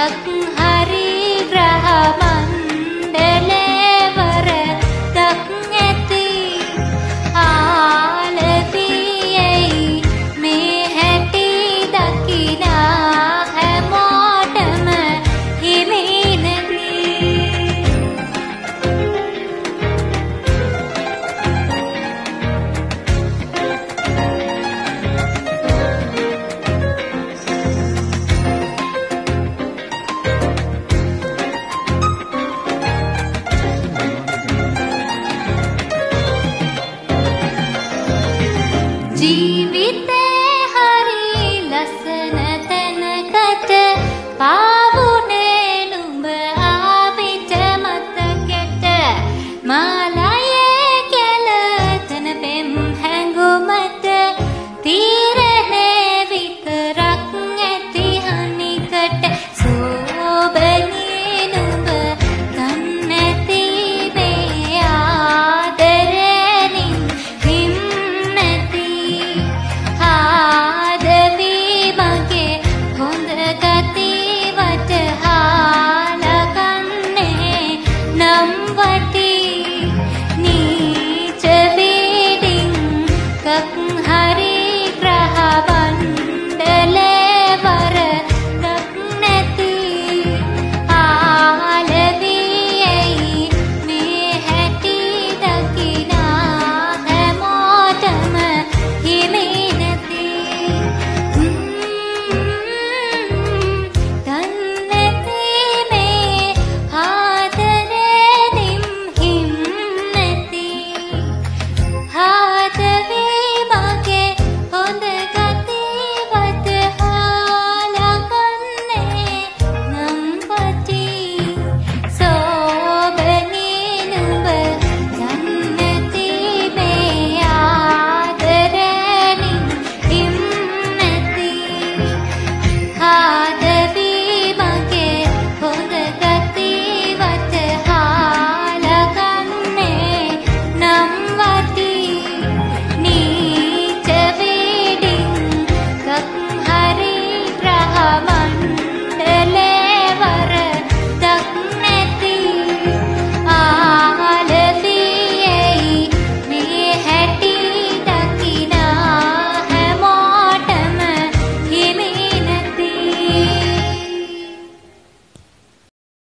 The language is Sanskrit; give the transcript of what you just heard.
para ti. जीवते हरि लसन तन कट पा